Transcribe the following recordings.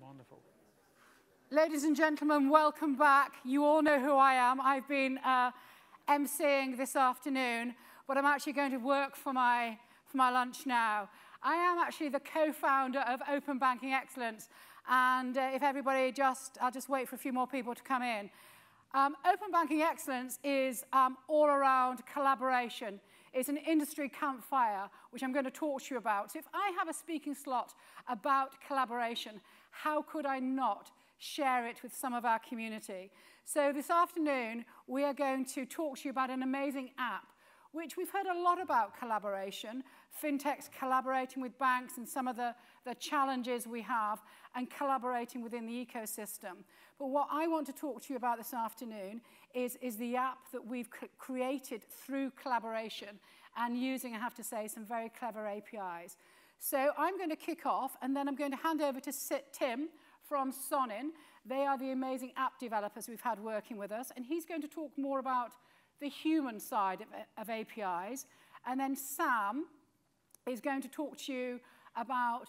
Wonderful. Ladies and gentlemen, welcome back. You all know who I am. I've been uh, emceeing this afternoon, but I'm actually going to work for my, for my lunch now. I am actually the co-founder of Open Banking Excellence, and uh, if everybody just, I'll just wait for a few more people to come in. Um, Open Banking Excellence is um, all around collaboration. It's an industry campfire, which I'm going to talk to you about. So if I have a speaking slot about collaboration, how could I not share it with some of our community? So this afternoon, we are going to talk to you about an amazing app, which we've heard a lot about collaboration, fintechs collaborating with banks and some of the, the challenges we have, and collaborating within the ecosystem. But what I want to talk to you about this afternoon is, is the app that we've created through collaboration and using, I have to say, some very clever APIs. So I'm going to kick off, and then I'm going to hand over to Tim from Sonin. They are the amazing app developers we've had working with us, and he's going to talk more about the human side of, of APIs. And then Sam is going to talk to you about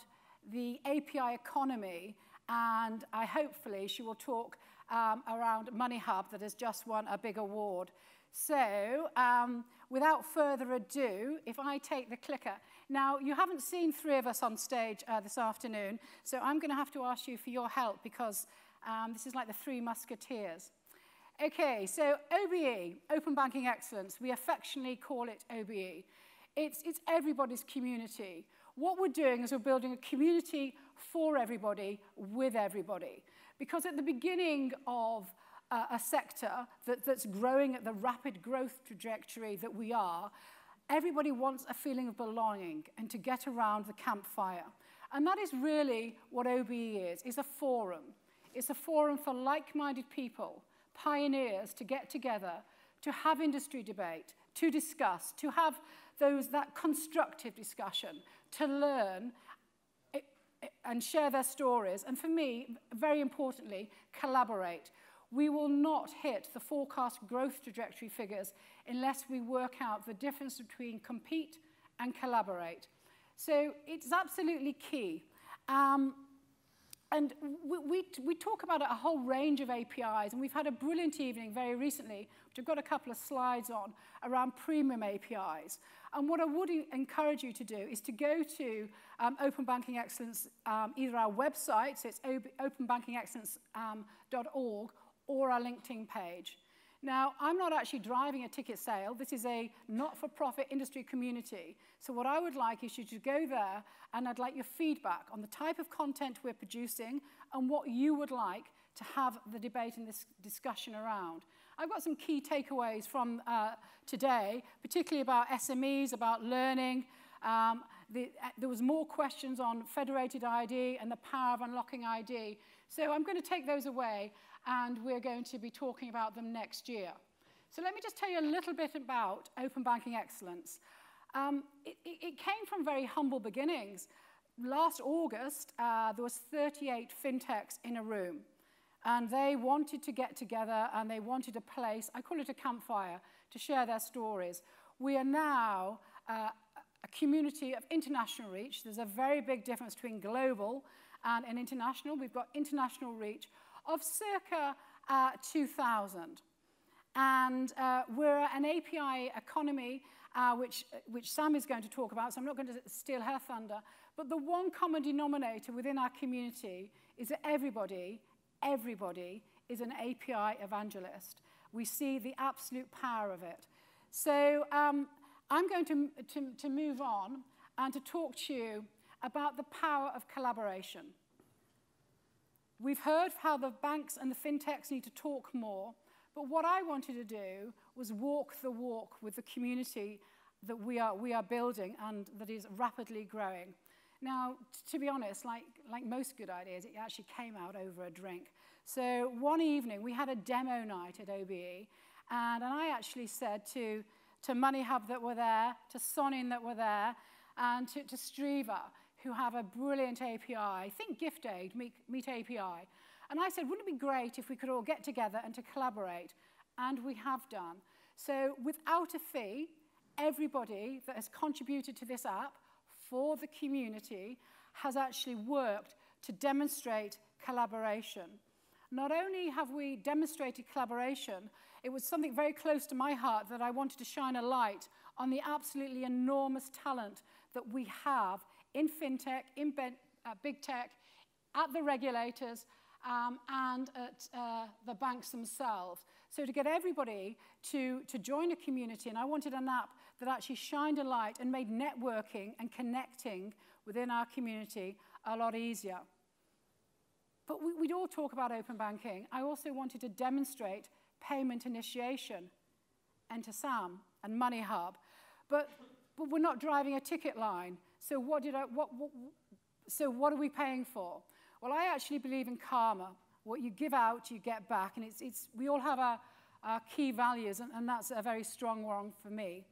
the API economy, and I hopefully she will talk um, around Money Hub that has just won a big award. So, um, without further ado, if I take the clicker. Now, you haven't seen three of us on stage uh, this afternoon, so I'm going to have to ask you for your help because um, this is like the three musketeers. Okay, so OBE, Open Banking Excellence, we affectionately call it OBE. It's, it's everybody's community. What we're doing is we're building a community for everybody, with everybody. Because at the beginning of uh, a sector that, that's growing at the rapid growth trajectory that we are, everybody wants a feeling of belonging and to get around the campfire. And that is really what OBE is, is a forum. It's a forum for like-minded people, pioneers to get together, to have industry debate, to discuss, to have those, that constructive discussion, to learn and share their stories. And for me, very importantly, collaborate. We will not hit the forecast growth trajectory figures unless we work out the difference between compete and collaborate. So it's absolutely key. Um, and we, we, we talk about a whole range of APIs, and we've had a brilliant evening very recently, which I've got a couple of slides on, around premium APIs. And what I would encourage you to do is to go to um, Open Banking Excellence, um, either our website, so it's openbankingexcellence.org, um, or our LinkedIn page. Now, I'm not actually driving a ticket sale. This is a not-for-profit industry community. So what I would like is you to go there and I'd like your feedback on the type of content we're producing and what you would like to have the debate and this discussion around. I've got some key takeaways from uh, today, particularly about SMEs, about learning. Um, the, uh, there was more questions on federated ID and the power of unlocking ID. So I'm going to take those away and we're going to be talking about them next year. So let me just tell you a little bit about Open Banking Excellence. Um, it, it, came from very humble beginnings. Last August, uh, there was 38 fintechs in a room, and they wanted to get together and they wanted a place, I call it a campfire, to share their stories. We are now uh, a community of international reach. There's a very big difference between global and an international. We've got international reach of circa uh, 2000. And uh, we're an API economy, uh, which, which Sam is going to talk about, so I'm not going to steal her thunder. But the one common denominator within our community is that everybody, everybody is an API evangelist. We see the absolute power of it. So um, I'm going to, to, to move on and to talk to you about the power of collaboration. We've heard how the banks and the fintechs need to talk more, but what I wanted to do was walk the walk with the community that we are, we are building and that is rapidly growing. Now, to be honest, like, like most good ideas, it actually came out over a drink. So one evening, we had a demo night at OBE, and, and I actually said to, to Money Hub that were there, to Sonin that were there, and to, to who have a brilliant API. Think Gift Aid, Meet, Meet API. And I said, wouldn't it be great if we could all get together and to collaborate? And we have done. So without a fee, everybody that has contributed to this app for the community has actually worked to demonstrate collaboration. Not only have we demonstrated collaboration, it was something very close to my heart that I wanted to shine a light on the absolutely enormous talent that we have in fintech, in uh, big tech, at the regulators, um, and at uh, the banks themselves. So to get everybody to, to join a community, and I wanted an app that actually shined a light and made networking and connecting within our community a lot easier. But we, we'd all talk about open banking. I also wanted to demonstrate payment initiation, Enter Sam and Money Hub. But, but we're not driving a ticket line. So what, did I, what, what, so what are we paying for? Well, I actually believe in karma. What you give out, you get back. And it's, it's, we all have our, our key values, and, and that's a very strong one for me.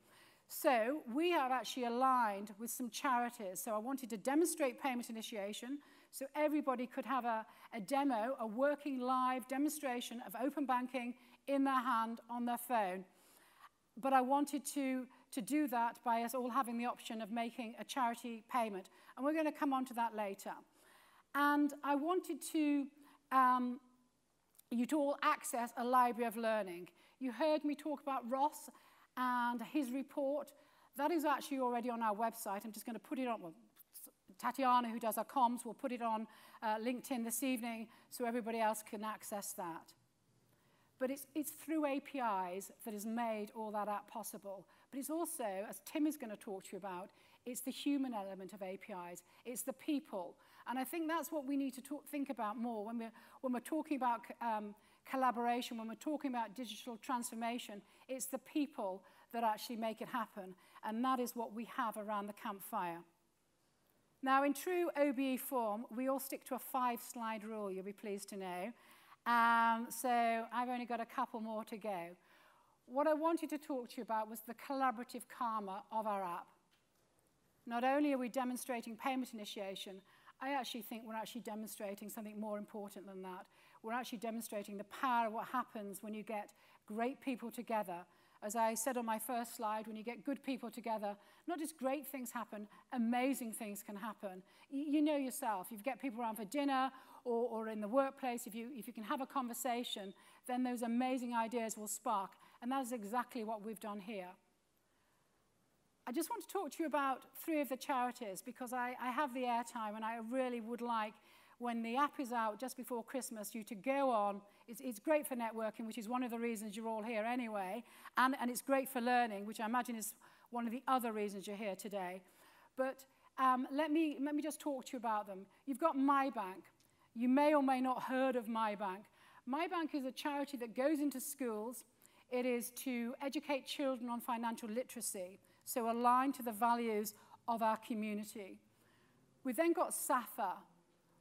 So we have actually aligned with some charities. So I wanted to demonstrate payment initiation so everybody could have a, a demo, a working live demonstration of open banking in their hand on their phone. But I wanted to to do that by us all having the option of making a charity payment. And we're going to come on to that later. And I wanted to, um, you to all access a library of learning. You heard me talk about Ross and his report. That is actually already on our website. I'm just going to put it on. Well, Tatiana, who does our comms, will put it on uh, LinkedIn this evening so everybody else can access that. But it's, it's through APIs that has made all that app possible. But it's also, as Tim is going to talk to you about, it's the human element of APIs. It's the people. And I think that's what we need to talk, think about more when we're, when we're talking about um, collaboration, when we're talking about digital transformation. It's the people that actually make it happen. And that is what we have around the campfire. Now, in true OBE form, we all stick to a five-slide rule, you'll be pleased to know. Um, so I've only got a couple more to go. What I wanted to talk to you about was the collaborative karma of our app. Not only are we demonstrating payment initiation, I actually think we're actually demonstrating something more important than that. We're actually demonstrating the power of what happens when you get great people together. As I said on my first slide, when you get good people together, not just great things happen, amazing things can happen. You, know yourself, if you get people around for dinner or, or in the workplace, if you, if you can have a conversation, then those amazing ideas will spark. And that is exactly what we've done here. I just want to talk to you about three of the charities because I, I have the airtime and I really would like, when the app is out just before Christmas, you to go on. It's, it's great for networking, which is one of the reasons you're all here anyway, and, and it's great for learning, which I imagine is one of the other reasons you're here today. But um, let, me, let me just talk to you about them. You've got MyBank. You may or may not heard of MyBank. MyBank is a charity that goes into schools. It is to educate children on financial literacy, so aligned to the values of our community. We've then got SSAFA,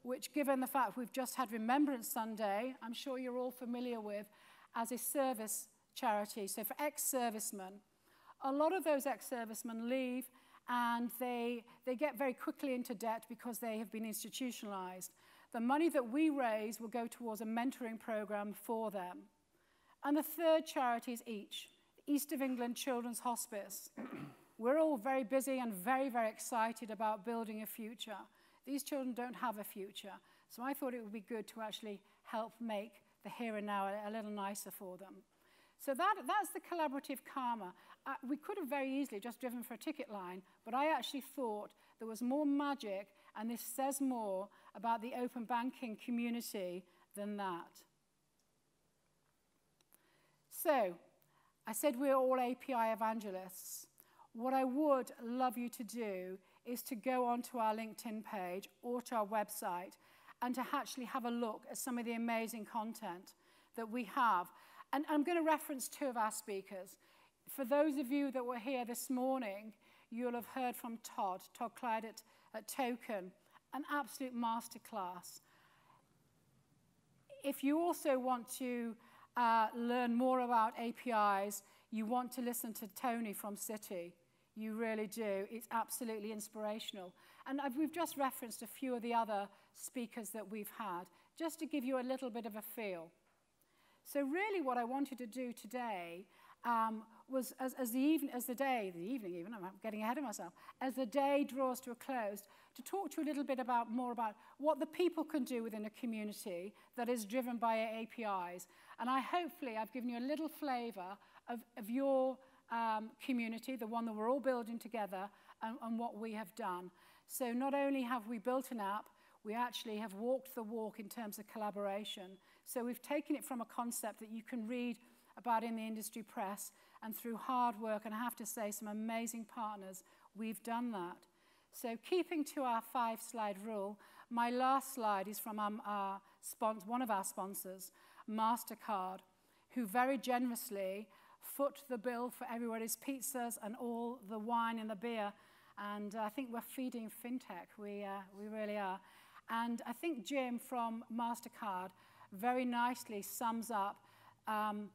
which, given the fact we've just had Remembrance Sunday, I'm sure you're all familiar with, as a service charity, so for ex-servicemen. A lot of those ex-servicemen leave and they, they get very quickly into debt because they have been institutionalized. The money that we raise will go towards a mentoring program for them. And the third charity is each, the East of England Children's Hospice. We're all very busy and very, very excited about building a future. These children don't have a future. So I thought it would be good to actually help make the here and now a, a little nicer for them. So that, that's the collaborative karma. Uh, we could have very easily just driven for a ticket line, but I actually thought there was more magic, and this says more about the open banking community than that. So, I said we're all API evangelists. What I would love you to do is to go onto our LinkedIn page or to our website and to actually have a look at some of the amazing content that we have. And I'm going to reference two of our speakers. For those of you that were here this morning, you'll have heard from Todd, Todd Clyde at, at Token, an absolute masterclass. If you also want to uh, learn more about APIs, you want to listen to Tony from City. You really do. It's absolutely inspirational. And I've, we've just referenced a few of the other speakers that we've had, just to give you a little bit of a feel. So really what I wanted to do today um, was as, as the even as the day, the evening even, I'm getting ahead of myself, as the day draws to a close, to talk to you a little bit about more about what the people can do within a community that is driven by APIs. And I hopefully I've given you a little flavour of, of your um, community, the one that we're all building together, and, and what we have done. So not only have we built an app, we actually have walked the walk in terms of collaboration. So we've taken it from a concept that you can read about in the industry press and through hard work, and I have to say some amazing partners, we've done that. So keeping to our five slide rule, my last slide is from um, our one of our sponsors, MasterCard, who very generously foot the bill for everybody's pizzas and all the wine and the beer. And uh, I think we're feeding fintech. We, uh, we really are. And I think Jim from MasterCard very nicely sums up um,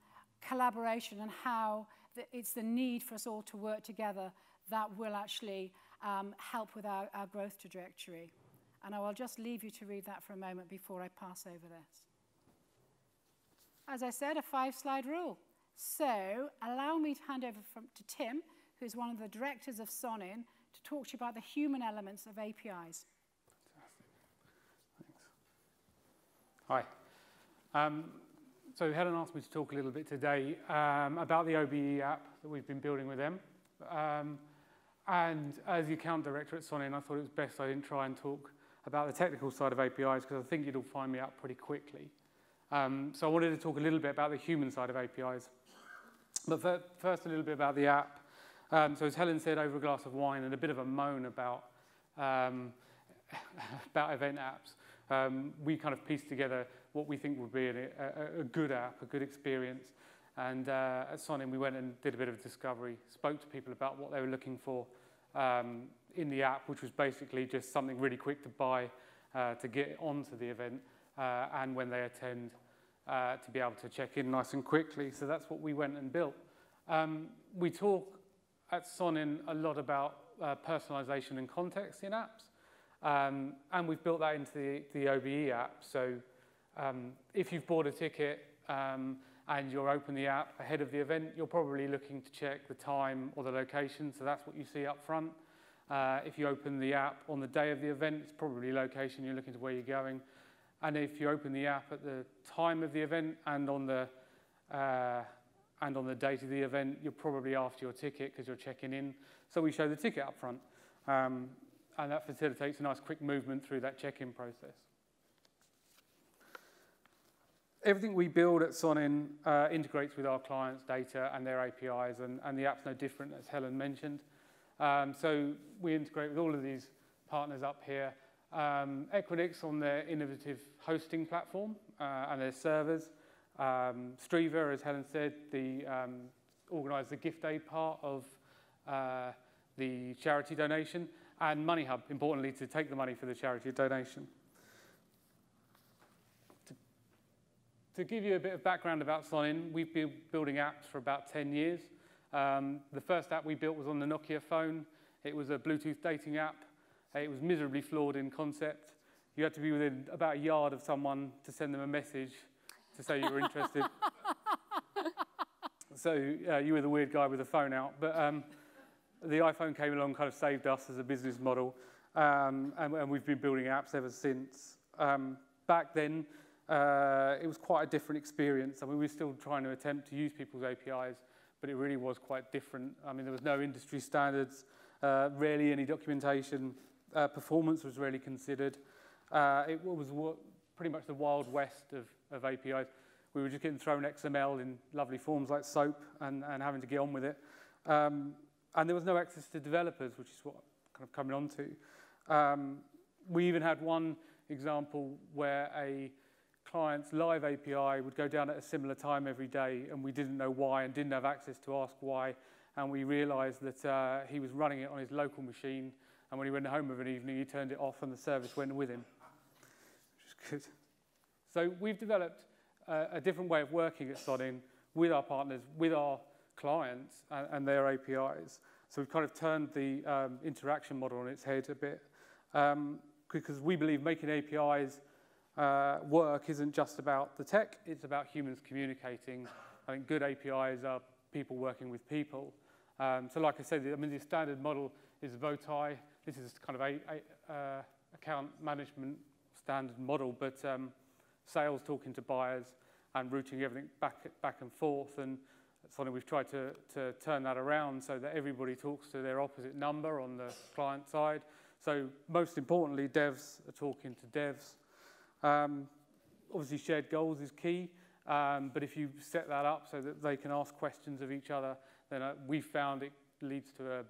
collaboration and how the, it's the need for us all to work together that will actually um, help with our, our growth trajectory. And I will just leave you to read that for a moment before I pass over this. As I said, a five slide rule. So allow me to hand over from, to Tim, who's one of the directors of Sonin, to talk to you about the human elements of APIs. Fantastic. Thanks. Hi. Um, so Helen asked me to talk a little bit today um, about the OBE app that we've been building with them. Um, and as the account director at Sonin, I thought it was best I didn't try and talk about the technical side of APIs because I think you'll find me out pretty quickly. Um, so I wanted to talk a little bit about the human side of APIs. But first, a little bit about the app. Um, so as Helen said, over a glass of wine and a bit of a moan about, um, about event apps, um, we kind of pieced together what we think would be a, a, a good app, a good experience. And uh, at Sonin, we went and did a bit of discovery, spoke to people about what they were looking for um, in the app, which was basically just something really quick to buy uh, to get onto the event, uh, and when they attend, uh, to be able to check in nice and quickly. So that's what we went and built. Um, we talk at Sonin a lot about uh, personalization and context in apps. Um, and we've built that into the, the OBE app. So um, if you've bought a ticket um, and you're open the app ahead of the event, you're probably looking to check the time or the location. So that's what you see up front. Uh, if you open the app on the day of the event, it's probably location, you're looking to where you're going. And if you open the app at the time of the event and on the, uh, and on the date of the event, you're probably after your ticket because you're checking in. So we show the ticket up front. Um, and that facilitates a nice quick movement through that check-in process. Everything we build at Sonin uh, integrates with our clients' data and their APIs, and, and the app's no different, as Helen mentioned. Um, so we integrate with all of these partners up here. Um, Equinix on their innovative hosting platform uh, and their servers. Um, as Helen said, the, um, organised the gift aid part of uh, the charity donation and MoneyHub, importantly, to take the money for the charity donation. To give you a bit of background about Sonin, we've been building apps for about 10 years. Um, the first app we built was on the Nokia phone. It was a Bluetooth dating app. It was miserably flawed in concept. You had to be within about a yard of someone to send them a message to say you were interested. so uh, you were the weird guy with the phone out. But um, the iPhone came along, kind of saved us as a business model, um, and, and, we've been building apps ever since. Um, back then, uh, it was quite a different experience. I mean, we were still trying to attempt to use people's APIs, but it really was quite different. I mean, there was no industry standards, uh, rarely any documentation. Uh, performance was really considered. Uh, it was pretty much the wild west of, of APIs. We were just getting thrown XML in lovely forms like SOAP and, and having to get on with it. Um, and there was no access to developers, which is what I'm kind of coming on to. Um, we even had one example where a client's live API would go down at a similar time every day, and we didn't know why and didn't have access to ask why. And we realized that uh, he was running it on his local machine, and when he went home of an evening, he turned it off, and the service went with him, which is good. So we've developed uh, a different way of working at Sonin with our partners, with our clients and, and their APIs. So we've kind of turned the um, interaction model on its head a bit um, because we believe making APIs uh, work isn't just about the tech, it's about humans communicating. I think good APIs are people working with people. Um, so like I said, I mean, the standard model is bow tie. This is kind of a, a uh, account management standard model, but um, sales talking to buyers and routing everything back, back and forth. And something we've tried to, to turn that around so that everybody talks to their opposite number on the client side. So most importantly, devs are talking to devs. Um, obviously, shared goals is key. Um, but if you set that up so that they can ask questions of each other, then uh, we found it leads to a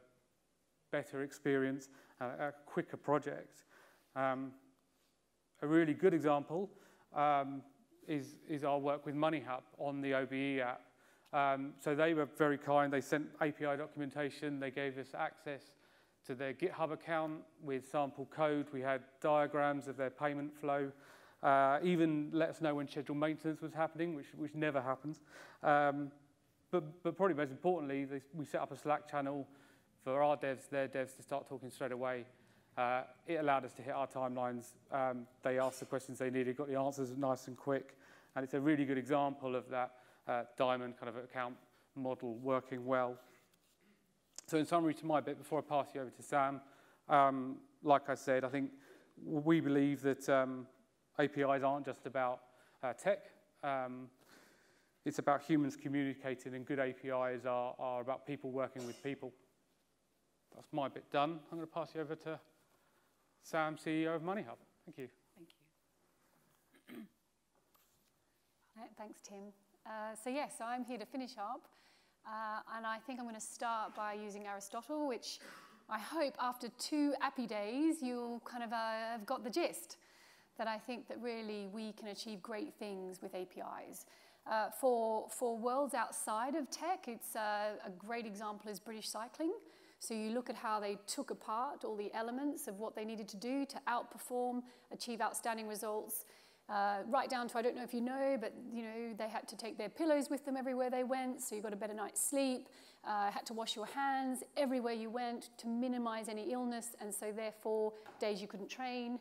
better experience, uh, a quicker project. Um, a really good example um, is, is our work with MoneyHub on the OBE app. Um, so they were very kind. They sent API documentation. They gave us access to their GitHub account with sample code. We had diagrams of their payment flow. Uh, even let us know when scheduled maintenance was happening, which, which never happens. Um, but, but probably most importantly, they, we set up a Slack channel for our devs, their devs to start talking straight away. Uh, it allowed us to hit our timelines. Um, they asked the questions they needed, got the answers nice and quick. And it's a really good example of that uh, diamond kind of account model working well. So in summary to my bit, before I pass you over to Sam, um, like I said, I think we believe that um, APIs aren't just about uh, tech. Um, it's about humans communicating, and good APIs are, are about people working with people. That's my bit done. I'm going to pass you over to Sam, CEO of MoneyHub. Thank you. Thank you. Thanks, Tim. Uh, so yes, so I'm here to finish up, uh, and I think I'm going to start by using Aristotle, which I hope after two appy days you'll kind of uh, have got the gist that I think that really we can achieve great things with APIs. Uh, for, for worlds outside of tech, it's uh, a great example is British Cycling. So you look at how they took apart all the elements of what they needed to do to outperform, achieve outstanding results, uh, right down to, I don't know if you know, but you know, they had to take their pillows with them everywhere they went, so you got a better night's sleep, uh, had to wash your hands everywhere you went to minimize any illness, and so therefore days you couldn't train.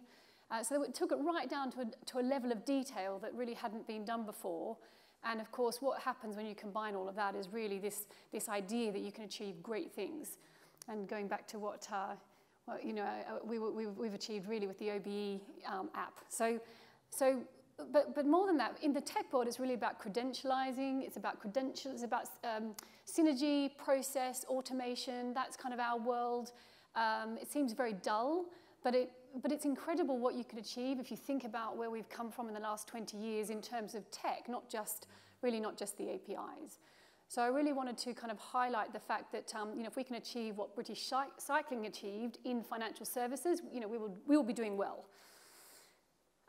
Uh, so it took it right down to a, to a level of detail that really hadn't been done before. And of course, what happens when you combine all of that is really this, this idea that you can achieve great things. And going back to what, uh, you know, uh, we, we, we've achieved really with the OBE um, app. So so, but, but more than that, in the tech board, it's really about credentializing, it's about credentials, it's about um, synergy, process, automation. That's kind of our world. Um, it seems very dull, but, it, but it's incredible what you could achieve if you think about where we've come from in the last 20 years in terms of tech, not just, really not just the APIs. So I really wanted to kind of highlight the fact that um, you know, if we can achieve what British Cycling achieved in financial services, you know, we will, we will be doing well.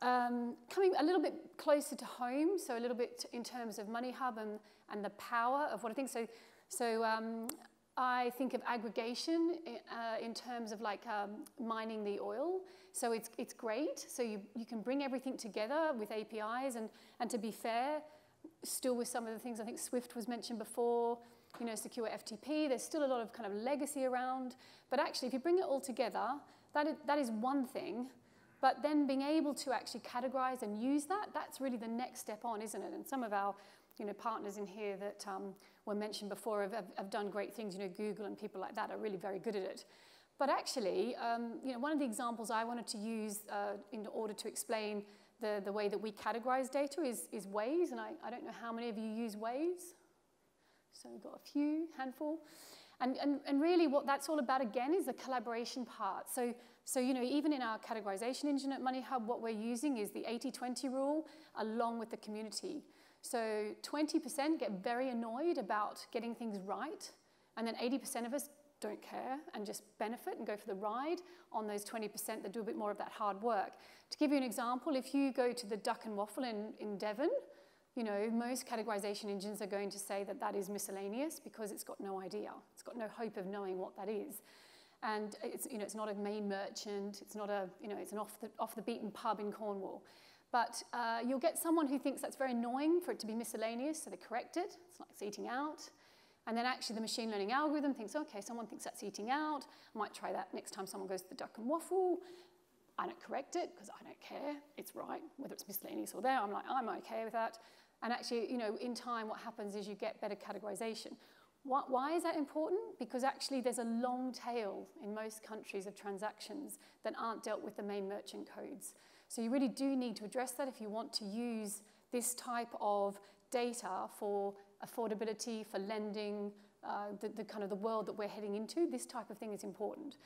Um, coming a little bit closer to home, so a little bit in terms of MoneyHub and, and the power of what I think. So, so um, I think of aggregation uh, in terms of like um, mining the oil. So it's, it's great. So you, you can bring everything together with APIs and, and to be fair, still with some of the things I think Swift was mentioned before, you know, secure FTP, there's still a lot of kind of legacy around. But actually, if you bring it all together, that is, that is one thing. But then being able to actually categorize and use that, that's really the next step on, isn't it? And some of our you know, partners in here that um, were mentioned before have, have, have, done great things. You know, Google and people like that are really very good at it. But actually, um, you know, one of the examples I wanted to use uh, in order to explain the, the way that we categorize data is, is Waze. And I, I don't know how many of you use Waze. So we've got a few, handful. And, and, and really what that's all about, again, is the collaboration part. So so, you know, even in our categorization engine at MoneyHub, what we're using is the 80-20 rule along with the community. So 20% get very annoyed about getting things right, and then 80% of us don't care and just benefit and go for the ride on those 20% that do a bit more of that hard work. To give you an example, if you go to the Duck and Waffle in, in Devon, you know, most categorization engines are going to say that that is miscellaneous because it's got no idea. It's got no hope of knowing what that is and it's, you know, it's not a main merchant, it's not a, you know, it's an off the, off the beaten pub in Cornwall. But uh, you'll get someone who thinks that's very annoying for it to be miscellaneous, so they correct it. It's like it's eating out. And then actually the machine learning algorithm thinks, okay, someone thinks that's eating out. I might try that next time someone goes to the duck and waffle. I don't correct it because I don't care. It's right, whether it's miscellaneous or there. I'm like, I'm okay with that. And actually, you know, in time, what happens is you get better categorization. Why, why is that important? Because actually there's a long tail in most countries of transactions that aren't dealt with the main merchant codes. So you really do need to address that if you want to use this type of data for affordability, for lending, uh, the, the kind of the world that we're heading into, this type of thing is important.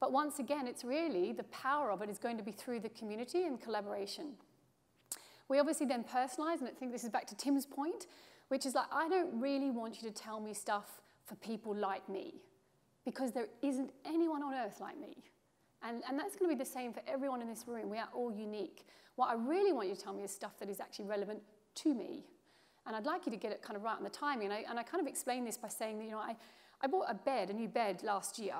But once again, it's really the power of it is going to be through the community and collaboration. We obviously then personalize, and I think this is back to Tim's point, which is like, I don't really want you to tell me stuff for people like me, because there isn't anyone on earth like me. And, and that's going to be the same for everyone in this room. We are all unique. What I really want you to tell me is stuff that is actually relevant to me. And I'd like you to get it kind of right on the timing. And I, and I kind of explain this by saying that, you know, I, I bought a bed, a new bed last year.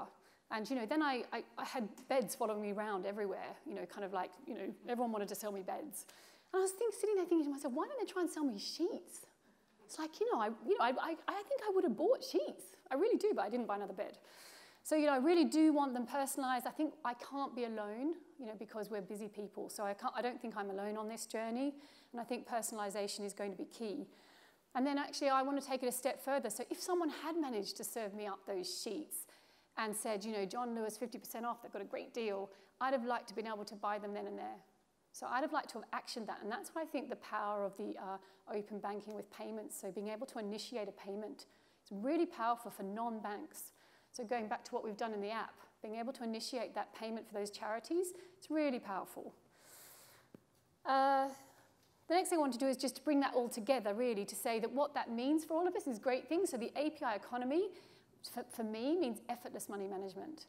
And, you know, then I, I, I had beds following me around everywhere, you know, kind of like, you know, everyone wanted to sell me beds. And I was sitting there thinking to myself, why don't they try and sell me sheets? It's like, you know, I, you know, I, I, I think I would have bought sheets. I really do, but I didn't buy another bed. So, you know, I really do want them personalized. I think I can't be alone, you know, because we're busy people. So I, can't, I don't think I'm alone on this journey. And I think personalization is going to be key. And then actually, I want to take it a step further. So if someone had managed to serve me up those sheets and said, you know, John Lewis, 50% off, they've got a great deal, I'd have liked to have been able to buy them then and there. So I'd have liked to have actioned that. And that's why I think the power of the uh, open banking with payments, so being able to initiate a payment, is really powerful for non-banks. So going back to what we've done in the app, being able to initiate that payment for those charities, it's really powerful. Uh, the next thing I want to do is just to bring that all together, really, to say that what that means for all of us is great things. So the API economy, for, for me, means effortless money management.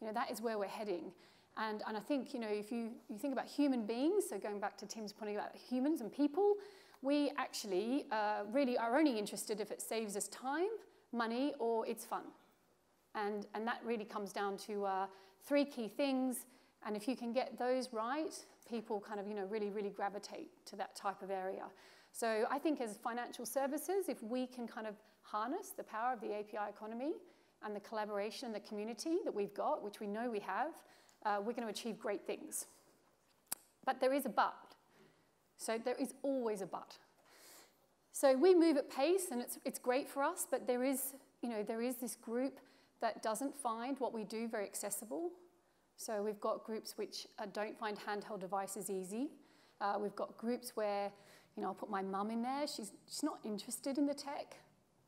You know, that is where we're heading. And, and I think, you know, if you, you think about human beings, so going back to Tim's point about humans and people, we actually uh, really are only interested if it saves us time, money, or it's fun. And, and that really comes down to uh, three key things. And if you can get those right, people kind of, you know, really, really gravitate to that type of area. So I think as financial services, if we can kind of harness the power of the API economy and the collaboration and the community that we've got, which we know we have, uh, we're going to achieve great things. But there is a but. So there is always a but. So we move at pace and it's, it's great for us, but there is, you know, there is this group that doesn't find what we do very accessible. So we've got groups which uh, don't find handheld devices easy. Uh, we've got groups where, you know, I'll put my mum in there. She's, she's not interested in the tech.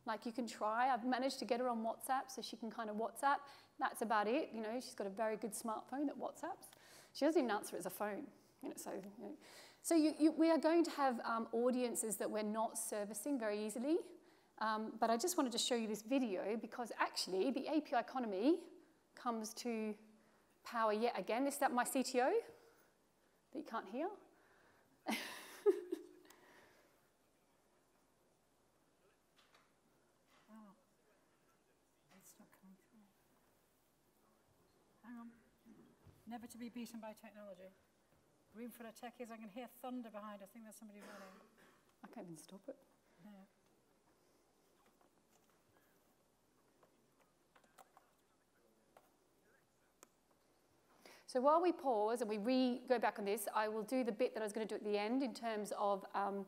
Like you can try. I've managed to get her on WhatsApp so she can kind of WhatsApp. That's about it. You know, she's got a very good smartphone that WhatsApps. She doesn't even answer it as a phone. You know, so, you know. so you, you, we are going to have um, audiences that we're not servicing very easily. Um, but I just wanted to show you this video because actually the API economy comes to power yet again. Is that my CTO that you can't hear? Never to be beaten by technology. Room full of techies. I can hear thunder behind. I think there's somebody running. I can't even stop it. No. So while we pause and we re go back on this, I will do the bit that I was going to do at the end in terms of um,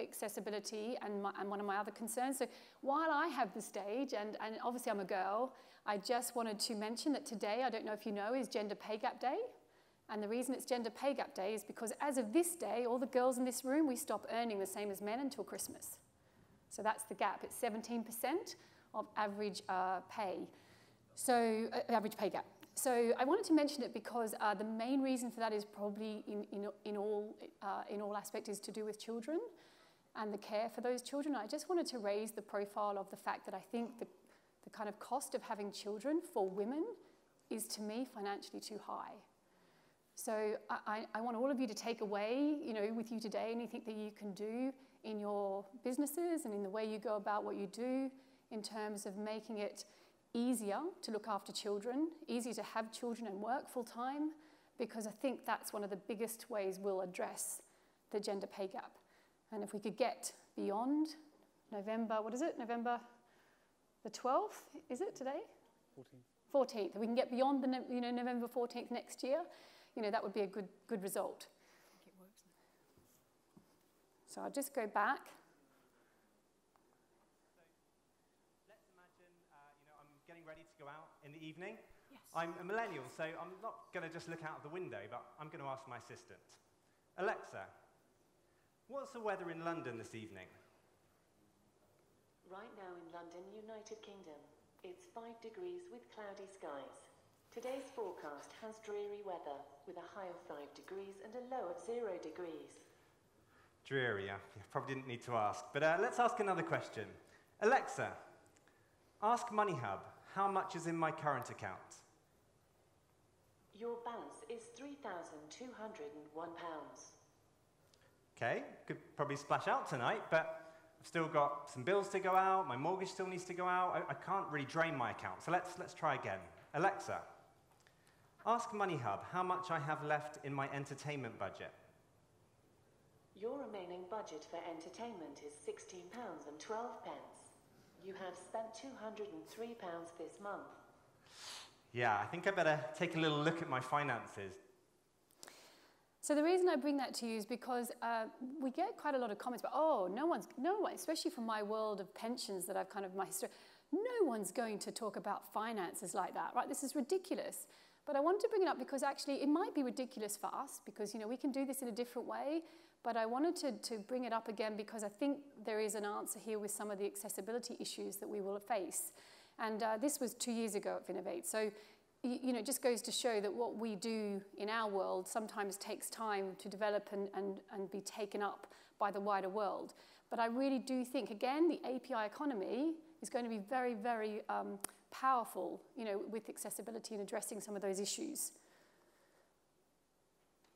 accessibility and, my, and one of my other concerns. So while I have the stage, and, and obviously I'm a girl, I just wanted to mention that today, I don't know if you know, is Gender Pay Gap Day. And the reason it's Gender Pay Gap Day is because as of this day, all the girls in this room, we stop earning the same as men until Christmas. So that's the gap. It's 17% of average uh, pay. So uh, average pay gap. So I wanted to mention it because uh, the main reason for that is probably in, in, in, all, uh, in all aspects is to do with children and the care for those children. I just wanted to raise the profile of the fact that I think the, the kind of cost of having children for women is to me financially too high. So I, I want all of you to take away, you know, with you today anything that you can do in your businesses and in the way you go about what you do in terms of making it easier to look after children, easier to have children and work full time, because I think that's one of the biggest ways we'll address the gender pay gap. And if we could get beyond November, what is it? November the 12th, is it today? 14th. 14th. If we can get beyond the you know, November 14th next year, you know, that would be a good, good result. So I'll just go back. In the evening. Yes. I'm a millennial, so I'm not going to just look out of the window, but I'm going to ask my assistant. Alexa, what's the weather in London this evening? Right now in London, United Kingdom, it's 5 degrees with cloudy skies. Today's forecast has dreary weather with a high of 5 degrees and a low of 0 degrees. Dreary, yeah. You probably didn't need to ask. But uh, let's ask another question. Alexa, ask MoneyHub, how much is in my current account? Your balance is £3,201. Okay, could probably splash out tonight, but I've still got some bills to go out, my mortgage still needs to go out, I, I can't really drain my account. So let's, let's try again. Alexa, ask MoneyHub how much I have left in my entertainment budget. Your remaining budget for entertainment is £16.12. You have spent £203 this month. Yeah, I think I better take a little look at my finances. So the reason I bring that to you is because uh, we get quite a lot of comments about, oh, no one's, no one, especially from my world of pensions that I've kind of my history, no one's going to talk about finances like that, right? This is ridiculous. But I wanted to bring it up because actually it might be ridiculous for us because, you know, we can do this in a different way. But I wanted to, to bring it up again because I think there is an answer here with some of the accessibility issues that we will face. And uh, this was two years ago at Finovate. So, you, know, it just goes to show that what we do in our world sometimes takes time to develop and, and, and be taken up by the wider world. But I really do think, again, the API economy is going to be very, very um, powerful, you know, with accessibility and addressing some of those issues.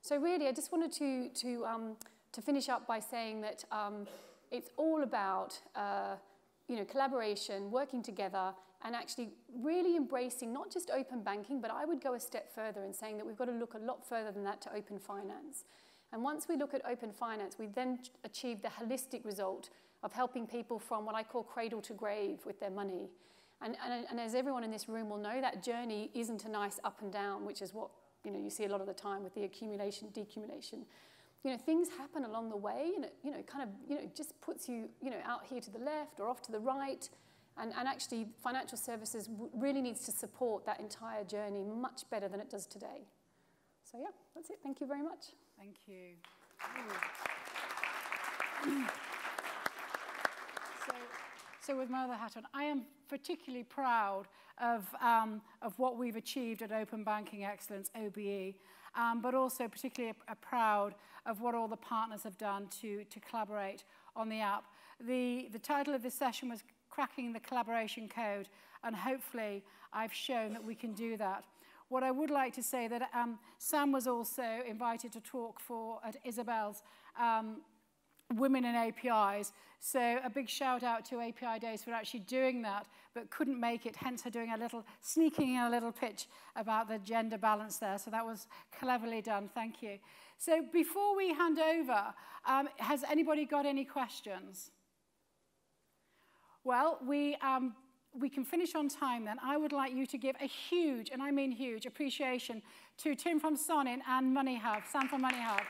So really, I just wanted to, to, um, to finish up by saying that um, it's all about uh, you know, collaboration, working together, and actually really embracing not just open banking, but I would go a step further in saying that we've got to look a lot further than that to open finance. And once we look at open finance, we then achieve the holistic result of helping people from what I call cradle to grave with their money. And, and, and as everyone in this room will know, that journey isn't a nice up and down, which is what you know, you see a lot of the time with the accumulation, decumulation. You know, things happen along the way and it, you know, kind of, you know, just puts you, you know, out here to the left or off to the right. And, and actually, financial services really needs to support that entire journey much better than it does today. So yeah, that's it. Thank you very much. Thank you. so, So with my other hat on, I am particularly proud of, um, of what we've achieved at Open Banking Excellence, OBE, um, but also particularly a, a proud of what all the partners have done to, to collaborate on the app. The, the title of this session was Cracking the Collaboration Code, and hopefully I've shown that we can do that. What I would like to say that um, Sam was also invited to talk for at Isabel's um, women in APIs. So a big shout out to API Days for actually doing that, but couldn't make it, hence her doing a little, sneaking in a little pitch about the gender balance there. So that was cleverly done, thank you. So before we hand over, um, has anybody got any questions? Well, we, um, we can finish on time then. I would like you to give a huge, and I mean huge, appreciation to Tim from Sonin and Money Hub, Sam from Money Hub.